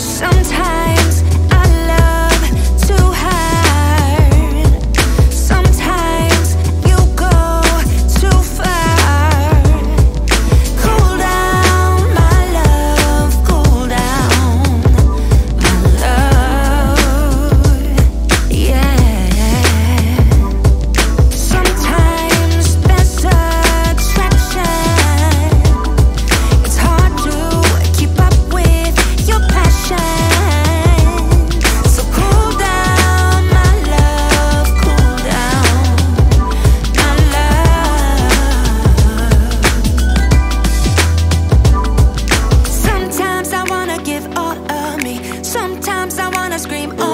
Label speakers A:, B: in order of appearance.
A: Sometimes scream. Oh.